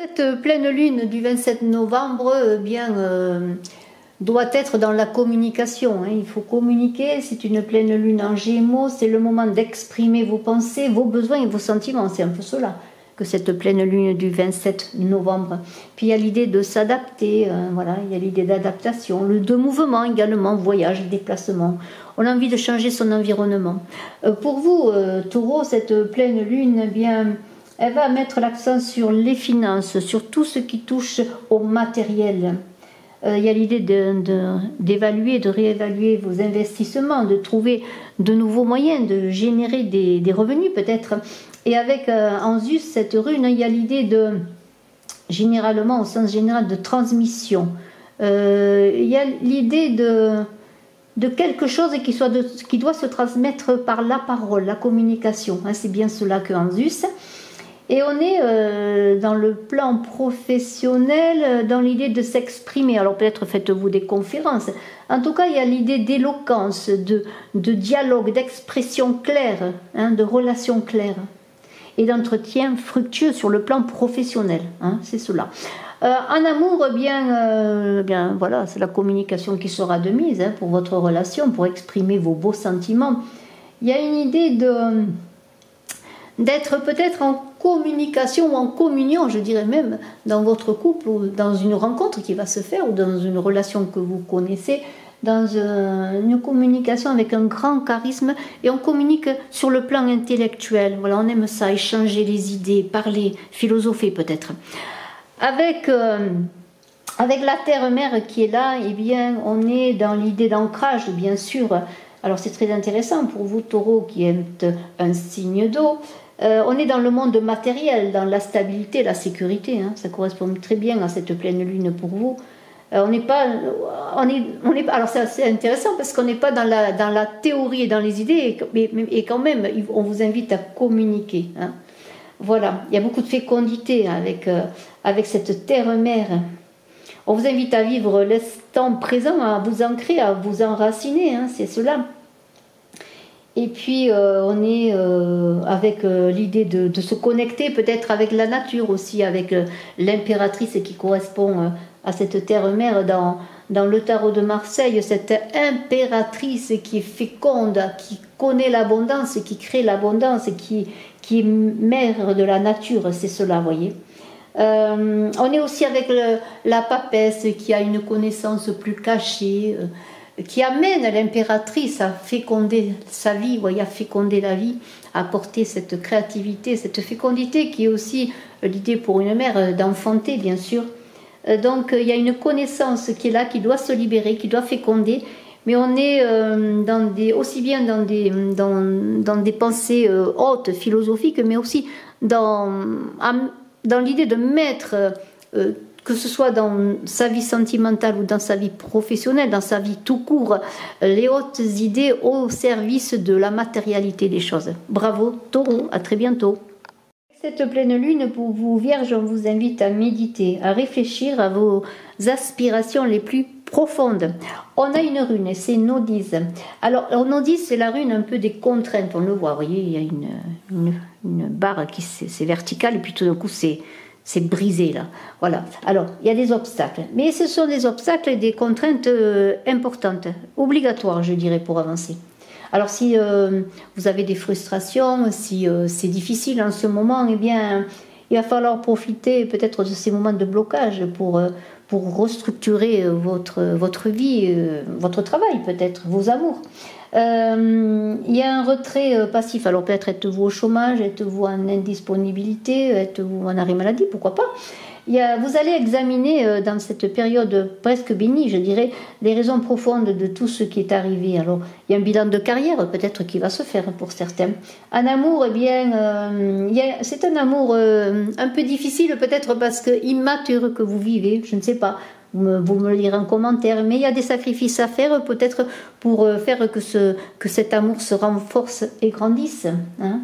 Cette pleine lune du 27 novembre, eh bien, euh, doit être dans la communication. Hein. Il faut communiquer, c'est une pleine lune en gémeaux, c'est le moment d'exprimer vos pensées, vos besoins et vos sentiments. C'est un peu cela que cette pleine lune du 27 novembre. Puis il y a l'idée de s'adapter, euh, voilà, il y a l'idée d'adaptation, le de mouvement également, voyage, déplacement. On a envie de changer son environnement. Euh, pour vous, euh, Taureau, cette pleine lune, eh bien, elle va mettre l'accent sur les finances, sur tout ce qui touche au matériel. il y a l'idée d'évaluer, de, réévaluer vos investissements, de trouver de nouveaux moyens, de générer des, des revenus peut-être et avec euh, en Zeus, cette rune, il y a l'idée de, généralement, au sens général, de transmission. Euh, il y a l'idée de, de quelque chose qui, soit qui doit se transmettre par la parole, la communication. Hein, c'est bien cela que en Zeus. Et on est euh, dans le plan professionnel, dans l'idée de s'exprimer. Alors peut-être faites-vous des conférences. En tout cas, il y a l'idée d'éloquence, de, de, dialogue, d'expression claire, hein, de relation claire et d'entretien fructueux sur le plan professionnel. Hein, c'est cela. Euh, en amour, eh bien, euh, bien voilà, c'est la communication qui sera de mise hein, pour votre relation, pour exprimer vos beaux sentiments. Il y a une idée de d'être peut-être en communication ou en communion, je dirais même, dans votre couple ou dans une rencontre qui va se faire ou dans une relation que vous connaissez dans une communication avec un grand charisme et on communique sur le plan intellectuel. Voilà, on aime ça, échanger les idées, parler, philosopher peut-être. Avec, euh, avec la terre-mère qui est là, eh bien, on est dans l'idée d'ancrage, bien sûr. Alors c'est très intéressant pour vous, taureau, qui êtes un signe d'eau. Euh, on est dans le monde matériel, dans la stabilité, la sécurité. Hein. Ça correspond très bien à cette pleine lune pour vous. Euh, on n'est pas, on est, on est, alors c'est intéressant parce qu'on n'est pas dans la, dans la théorie et dans les idées, mais, et quand même, on vous invite à communiquer. Hein. Voilà, il y a beaucoup de fécondité avec, euh, avec cette terre-mère. On vous invite à vivre l'instant présent, à vous ancrer, à vous enraciner, hein, c'est cela. Et puis, euh, on est avec l'idée de, se connecter peut-être avec la nature aussi, avec l'impératrice qui correspond à cette terre-mère dans, dans le tarot de Marseille, cette impératrice qui est féconde, qui connaît l'abondance, qui crée l'abondance, qui, qui est mère de la nature, c'est cela, voyez. Euh, on est aussi avec la papesse qui a une connaissance plus cachée, euh, qui amène l'impératrice à féconder sa vie, à féconder la vie, à apporter cette créativité, cette fécondité qui est aussi l'idée pour une mère d'enfanter, bien sûr, euh, donc il y a une connaissance qui est là, qui doit se libérer, qui doit féconder. Mais on est euh, aussi bien dans des, dans, des pensées euh, hautes, philosophiques, mais aussi dans, dans l'idée de mettre, que ce soit dans sa vie sentimentale ou dans sa vie professionnelle, dans sa vie tout court, les hautes idées au service de la matérialité des choses. Bravo, taureau, à très bientôt. Cette pleine lune, pour vous, Vierge, on vous invite à méditer, à réfléchir à vos aspirations les plus profondes. On a une rune, c'est Nodis. Alors, Nodis, c'est la rune un peu des contraintes. On le voit, vous voyez, il y a une, une, barre qui c'est verticale et puis tout d'un coup c'est c'est brisé là. Voilà. Alors, il y a des obstacles. Mais ce sont des obstacles et des contraintes euh, importantes, obligatoires, je dirais, pour avancer. Alors si euh, vous avez des frustrations, si euh, c'est difficile en ce moment, eh bien, il va falloir profiter peut-être de ces moments de blocage pour, pour restructurer votre, votre vie, votre travail peut-être, vos amours. il y a un retrait passif. Alors peut-être êtes-vous au chômage, êtes-vous en indisponibilité, êtes-vous en arrêt maladie, pourquoi pas vous allez examiner euh, dans cette période presque bénie, je dirais, les raisons profondes de tout ce qui est arrivé. Alors, il y a un bilan de carrière peut-être qui va se faire pour certains. Un amour, eh bien, euh, c'est un amour euh, un peu difficile peut-être parce que immature que vous vivez, je ne sais pas. Vous me, le direz en commentaire, mais il y a des sacrifices à faire peut-être pour faire que, ce, que cet amour se renforce et grandisse. Hein.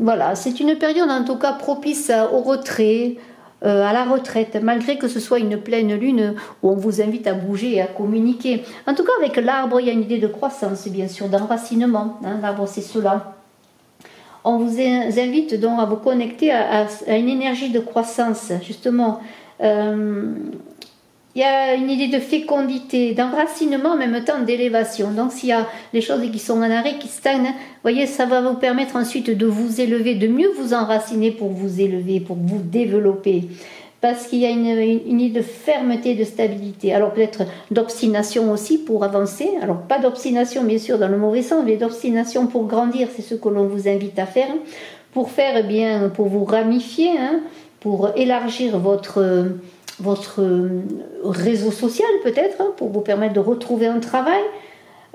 Voilà, c'est une période en tout cas propice au retrait, euh, à la retraite, malgré que ce soit une pleine lune où on vous invite à bouger et à communiquer. En tout cas, avec l'arbre, il y a une idée de croissance, bien sûr, d'enracinement. Hein, l'arbre, c'est cela. on vous invite donc à vous connecter à, une énergie de croissance, justement. Euh, il y a une idée de fécondité, d'enracinement, en même temps d'élévation. Donc s'il y a des choses qui sont en arrêt, qui stagnent, voyez, ça va vous permettre ensuite de vous élever, de mieux vous enraciner pour vous élever, pour vous développer. Parce qu'il y a une, une, idée de fermeté, de stabilité. Alors peut-être d'obstination aussi pour avancer. Alors pas d'obstination bien sûr dans le mauvais sens, mais d'obstination pour grandir, c'est ce que l'on vous invite à faire. Pour faire eh bien, pour vous ramifier, hein, pour élargir votre votre euh, réseau social peut-être, hein, pour vous permettre de retrouver un travail.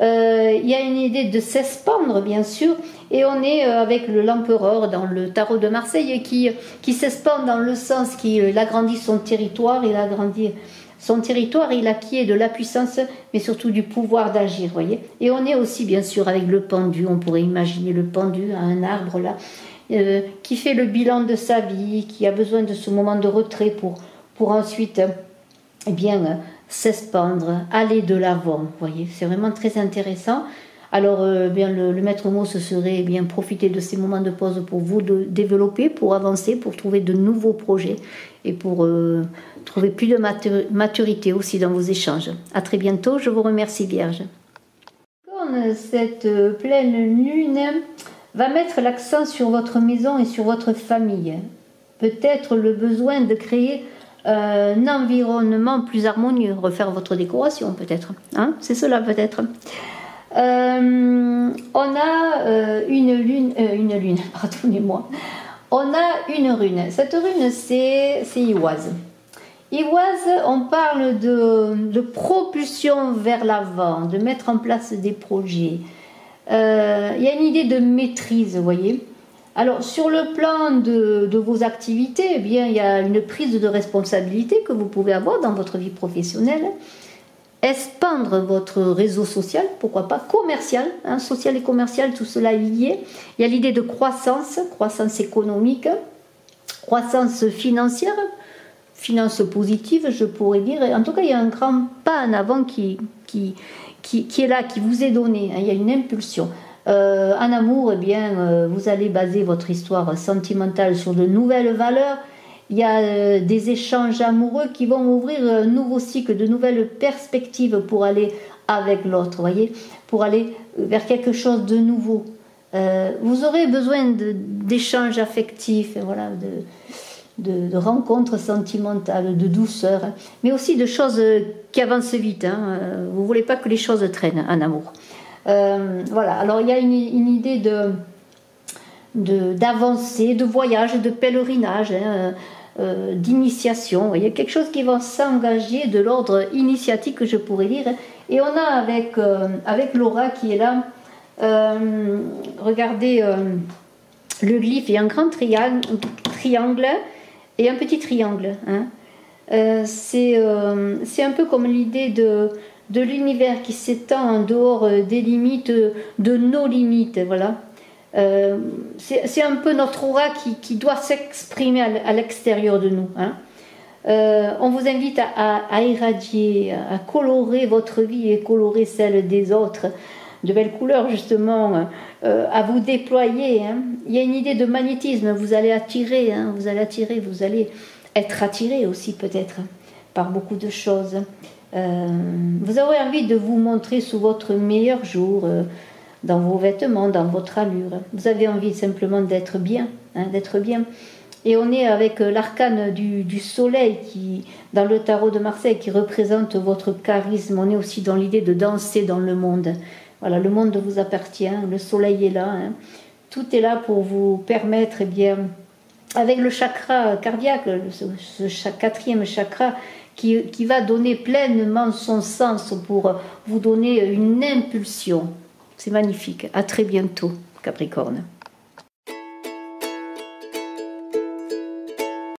Euh, il y a une idée de s'espandre, bien sûr, et on est euh, avec le l'empereur dans le tarot de Marseille qui, qui s'espand dans le sens qu'il agrandit son territoire, il agrandit son territoire, il acquiert de la puissance, mais surtout du pouvoir d'agir, voyez. Et on est aussi, bien sûr, avec le pendu, on pourrait imaginer le pendu à un arbre là, qui fait le bilan de sa vie, qui a besoin de ce moment de retrait pour pour ensuite eh bien, s'espandre, aller de l'avant. voyez, c'est vraiment très intéressant. Alors, euh, bien, le, maître mot, ce serait eh bien profiter de ces moments de pause pour vous de développer, pour avancer, pour trouver de nouveaux projets et pour euh, trouver plus de maturité aussi dans vos échanges. À très bientôt. Je vous remercie, Vierge. Cette pleine lune va mettre l'accent sur votre maison et sur votre famille. Peut-être le besoin de créer un environnement plus harmonieux, refaire votre décoration peut-être. Hein c'est cela peut-être. Euh, on a euh, une lune, euh, une lune, pardonnez-moi. On a une rune. Cette rune, c'est Iwaz. Iwaz, on parle de, de propulsion vers l'avant, de mettre en place des projets. Il y a une idée de maîtrise, vous voyez. Alors, sur le plan de, vos activités, eh bien, il y a une prise de responsabilité que vous pouvez avoir dans votre vie professionnelle. Expandre votre réseau social, pourquoi pas commercial, hein, social et commercial, tout cela est lié. Il y a l'idée de croissance, croissance économique, croissance financière, finance positive, je pourrais dire. En tout cas, il y a un grand pas en avant qui, qui, qui, est là, qui vous est donné. Hein. il y a une impulsion. Euh, en amour, eh bien, euh, vous allez baser votre histoire sentimentale sur de nouvelles valeurs. Il y a euh, des échanges amoureux qui vont ouvrir un nouveau cycle, de nouvelles perspectives pour aller avec l'autre, voyez, pour aller vers quelque chose de nouveau. vous aurez besoin d'échanges affectifs, voilà, de, rencontres sentimentales, de douceur, mais aussi de choses qui avancent vite. Hein. Vous ne voulez pas que les choses traînent en amour. Euh, voilà, alors il y a une, idée de d'avancée, de, voyage, de pèlerinage, hein, euh, d'initiation. Il y a quelque chose qui va s'engager de l'ordre initiatique, que je pourrais dire. Et on a avec, euh, avec Laura qui est là, regardez le glyphe, a un grand triangle, triangle et un petit triangle. Hein. c'est un peu comme l'idée de de l'univers qui s'étend en dehors euh, des limites, euh, de nos limites. Voilà. Euh, c'est un peu notre aura qui, doit s'exprimer à l'extérieur de nous. Hein. on vous invite à, irradier, à colorer votre vie et colorer celle des autres de belles couleurs justement, à vous déployer. Hein. Il y a une idée de magnétisme, vous allez attirer, hein, vous allez attirer, vous allez être attiré aussi peut-être par beaucoup de choses. Euh, vous avez envie de vous montrer sous votre meilleur jour, euh, dans vos vêtements, dans votre allure. Vous avez envie simplement d'être bien, hein, d'être bien. Et on est avec euh, l'arcane du, soleil qui, dans le tarot de Marseille, qui représente votre charisme. On est aussi dans l'idée de danser dans le monde. Voilà, le monde vous appartient, le soleil est là. Hein. Tout est là pour vous permettre, eh bien, avec le chakra cardiaque, ce quatrième chakra, qui, va donner pleinement son sens pour vous donner une impulsion. C'est magnifique. À très bientôt, Capricorne.